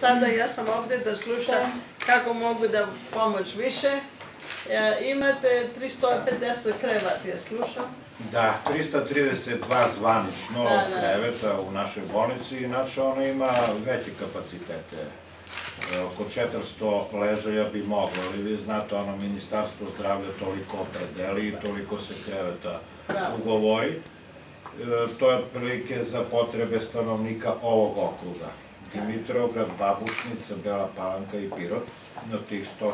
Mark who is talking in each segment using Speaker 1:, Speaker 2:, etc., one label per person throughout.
Speaker 1: sada ja sam ovde da slušam kako mogu da pomoć više. E, imate 350 krevat, ja slušam.
Speaker 2: Da, 332 zvanično
Speaker 1: Da, da.
Speaker 2: kreveta u našoj bolnici, inače ona ima veće kapacitete. E, Oko 400 ležaja bi moglo, ali vi znate, ono, ministarstvo zdravlja toliko opredeli i toliko se kreveta
Speaker 1: Bravo.
Speaker 2: ugovori. E, To je otprilike za potrebe stanovnika ovog okruga. Dimitrovgrad, Babušnica, Bela Palanka i Pirot, na tih 100-110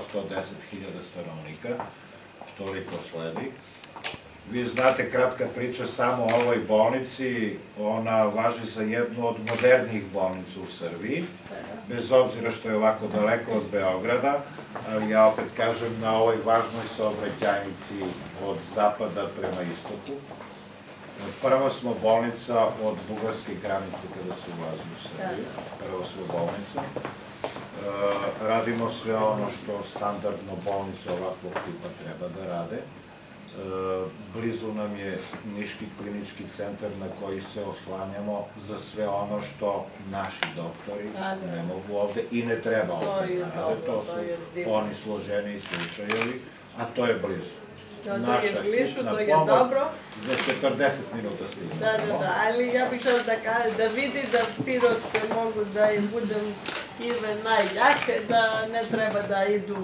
Speaker 2: hiljada stanovnika, toliko sledi. Vi znate, kratka priča samo o ovoj bolnici, ona važi za jednu od modernijih bolnica u Srbiji, bez obzira što je ovako daleko od Beograda, ali ja opet kažem na ovoj važnoj saobraćajnici od zapada prema istoku. Prva smo bolnica od bugarske granice kada se ulazi u Srbiju, prva smo bolnica. E, radimo sve ono što standardno bolnice ovakvog tipa treba da rade. E, blizu nam je Niški klinički centar na koji se oslanjamo za sve ono što naši doktori
Speaker 1: Da, da.
Speaker 2: ne mogu ovde i ne treba ovde da rade. To su oni složeni slučajevi, a to je blizu. Naša
Speaker 1: je blizu,
Speaker 2: hitna
Speaker 1: to je
Speaker 2: pomoć
Speaker 1: dobro.
Speaker 2: Za 40 minuta stignemo.
Speaker 1: Da, da, da, ali ja bih htjela da, kažem, da vidi da Pirot mogu da im budem ive najjače, da ne treba da idu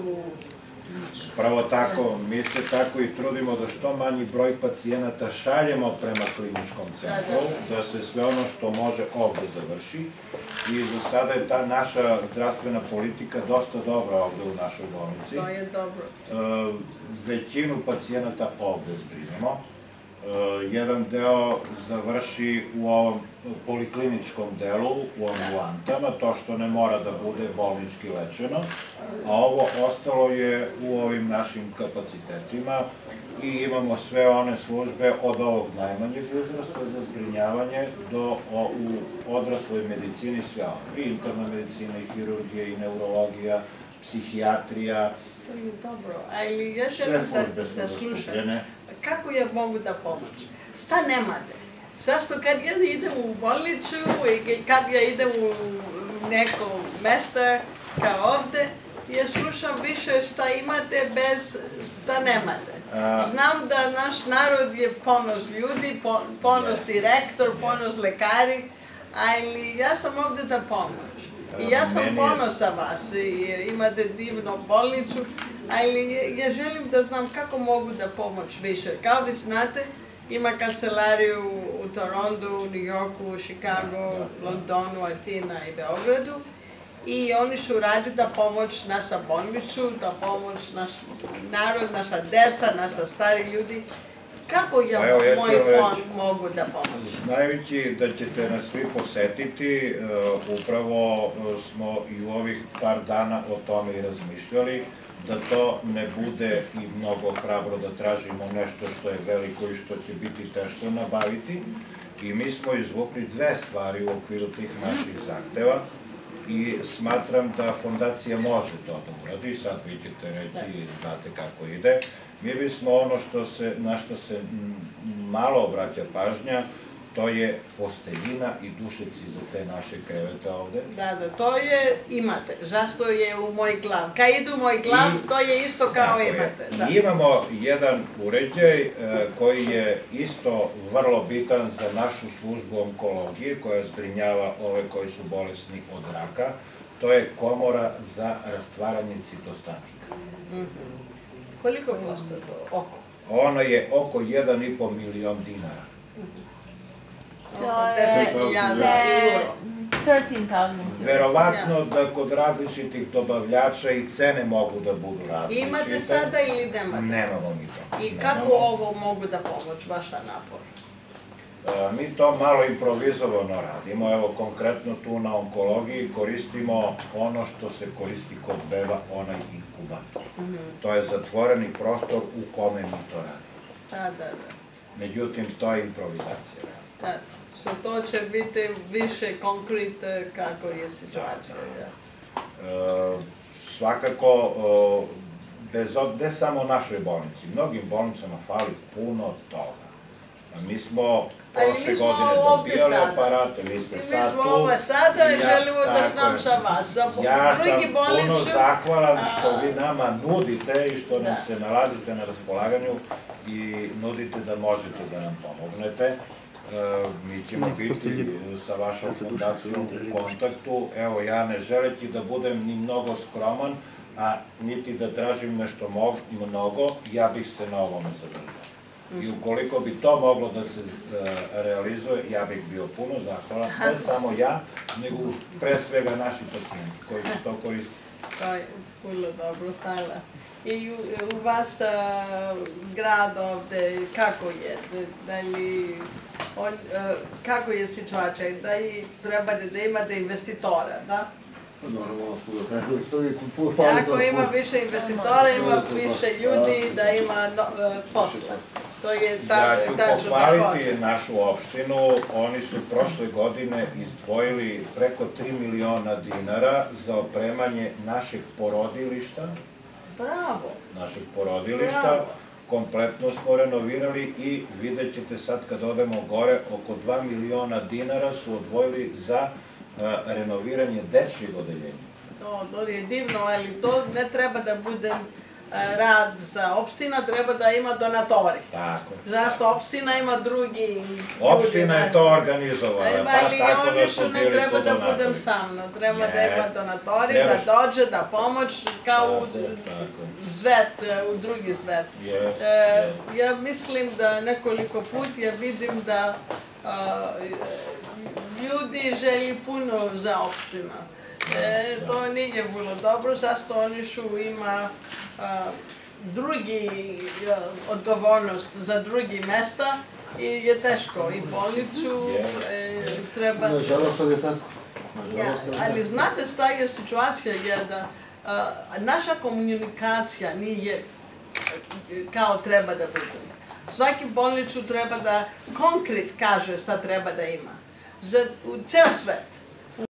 Speaker 2: Pravo tako, mi se tako i trudimo da što manji broj pacijenata šaljemo prema kliničkom centru, da se sve ono što može ovde završi. I za sada je ta naša zdravstvena politika dosta dobra ovde u našoj bolnici.
Speaker 1: To je dobro.
Speaker 2: E, većinu pacijenata ovde zbrinemo. E, jedan deo završi u ovom polikliničkom delu, u ambulantama, to što ne mora da bude bolnički lečeno, a ovo ostalo je u ovim našim kapacitetima i imamo sve one službe od ovog najmanjeg uzrasta za zbrinjavanje do o, u odrasloj medicini sve ono. I interna medicina, i hirurgija, i neurologija,
Speaker 1: психијатрија.
Speaker 2: Тоа
Speaker 1: е
Speaker 2: добро.
Speaker 1: Али јас
Speaker 2: ќе
Speaker 1: да, да слушам. Како ја могу да помогам? Ста немате. Зашто кад ја идем у болницу и кад ја идем у неко место, као овде, ја слушам више што имате
Speaker 2: без
Speaker 1: да немате. Знам да наш народ е понос луѓи,
Speaker 2: понос
Speaker 1: директор, понос лекари, ali ja sam ovde da pomoć. I ja sam ponosa vas, i imate divnu bolnicu, ali ja želim da znam kako mogu da pomoć više. Kao vi znate, ima kancelariju u Torontu, u New Yorku, Chicago, Londonu, Atina i Beogradu. I oni su radi da pomoć naša bolnicu, da pomoć naš narod, naša deca, naša stari ljudi. Kako ja,
Speaker 2: Pa evo, ja
Speaker 1: moj
Speaker 2: vam reći.
Speaker 1: fond mogu da pomoć?
Speaker 2: Znajući da ćete nas svi posetiti, e, upravo e, smo i u ovih par dana o tome i razmišljali, da to ne bude i mnogo hrabro da tražimo nešto što je veliko i što će biti teško nabaviti. I mi smo izvukli dve stvari u okviru tih naših zahteva i smatram da fondacija može to da uradi, sad vi ćete reći i znate kako ide. Mi bismo ono što se, na što se malo obraća pažnja, to je posteljina i dušeci za te naše krevete ovde.
Speaker 1: Da, da, to je imate. Zašto je u moj glav? Kad ide u moj glav,
Speaker 2: I-
Speaker 1: to je isto kao
Speaker 2: je.
Speaker 1: imate. Da.
Speaker 2: I imamo jedan uređaj e, koji je isto vrlo bitan za našu službu onkologije koja zbrinjava ove koji su bolesni od raka. To je komora za rastvaranje citostatika.
Speaker 1: Koliko košta to oko?
Speaker 2: Ona je oko 1,5 milion dinara.
Speaker 1: Oko
Speaker 3: 13,000
Speaker 2: Verovatno da kod različitih dobavljača i cene mogu da budu različite.
Speaker 1: Imate sada ili nemate?
Speaker 2: Nemamo mi to.
Speaker 1: I
Speaker 2: Nemamo.
Speaker 1: kako ovo mogu da pomoć, vaša napor?
Speaker 2: E, Mi to malo improvizovano radimo, evo konkretno tu na onkologiji koristimo ono što se koristi kod beba, onaj inkubator.
Speaker 1: Mhm.
Speaker 2: To je zatvoreni prostor u kome mi to radimo.
Speaker 1: Da, da, da.
Speaker 2: Međutim, to je improvizacija.
Speaker 1: da. So to će biti više konkret kako je situacija. Ja.
Speaker 2: E, svakako, bez, ob- ne samo u našoj bolnici, mnogim bolnicama fali puno toga. Mi smo
Speaker 1: mi
Speaker 2: prošle
Speaker 1: smo
Speaker 2: godine dobijali aparate, vi ste
Speaker 1: I mi
Speaker 2: sad
Speaker 1: smo
Speaker 2: tu.
Speaker 1: ovo sada i
Speaker 2: Ja-
Speaker 1: želimo da znam
Speaker 2: je.
Speaker 1: za vas. Za
Speaker 2: Ja sam
Speaker 1: drugi
Speaker 2: puno zahvalan što vi nama nudite i što nam
Speaker 1: Da.
Speaker 2: se nalazite na raspolaganju i nudite da možete da nam pomognete. E, mi ćemo biti sa vašom fundacijom u kontaktu. Evo, ja ne želeći da budem ni mnogo skroman, a niti da tražim nešto mnogo, ja bih se na ovome zadržao. I ukoliko bi to moglo da se e, realizuje, ja bih bio puno zahvalan, ne samo ja, nego pre svega naši pacijenti koji će to koristiti.
Speaker 1: To je vrlo dobro, hvala. I u, u vas a, grad ovde, kako je? Da, da li, on, a, kako je situacija? Da li trebate da imate investitora, da?
Speaker 4: Normalno da fali
Speaker 1: Ako ima više investitora, ima više ljudi, da ima no, posla. To je ta,
Speaker 2: Ja ću pohvaliti našu opštinu, oni su prošle godine izdvojili preko 3 miliona dinara za opremanje našeg porodilišta,
Speaker 1: Bravo.
Speaker 2: našeg porodilišta,
Speaker 1: Bravo.
Speaker 2: kompletno smo renovirali i vidjet ćete sad kad odemo gore, oko 2 miliona dinara su odvojili za a, renoviranje dečjeg odeljenja.
Speaker 1: To, to je divno, ali to ne treba da bude e, rad za opština, treba da ima donatori.
Speaker 2: Tako.
Speaker 1: Zašto opština ima drugi
Speaker 2: Opština je to organizovala,
Speaker 1: Ima,
Speaker 2: pa
Speaker 1: ali
Speaker 2: tako
Speaker 1: oni
Speaker 2: da
Speaker 1: su
Speaker 2: su
Speaker 1: ne treba da
Speaker 2: donatori.
Speaker 1: budem sa mnom, treba da ima donatori, da dođe, da pomoć, kao u
Speaker 2: Tako,
Speaker 1: zvet, e, u drugi zvet.
Speaker 2: Yes,
Speaker 1: E,
Speaker 2: yes.
Speaker 1: ja mislim da nekoliko put ja vidim da a, ljudi želi puno za opština. E, to nije bilo dobro, zašto oni su ima a, drugi a, odgovornost za drugi mesta i je teško i bolnicu e, treba...
Speaker 4: Nažalost, ali je tako.
Speaker 1: Ja,
Speaker 4: ali
Speaker 1: znate šta je situacija je da a, naša komunikacija nije e, kao treba da bude. Svaki bolnicu treba da konkret kaže šta treba da ima. Za u ceo svet.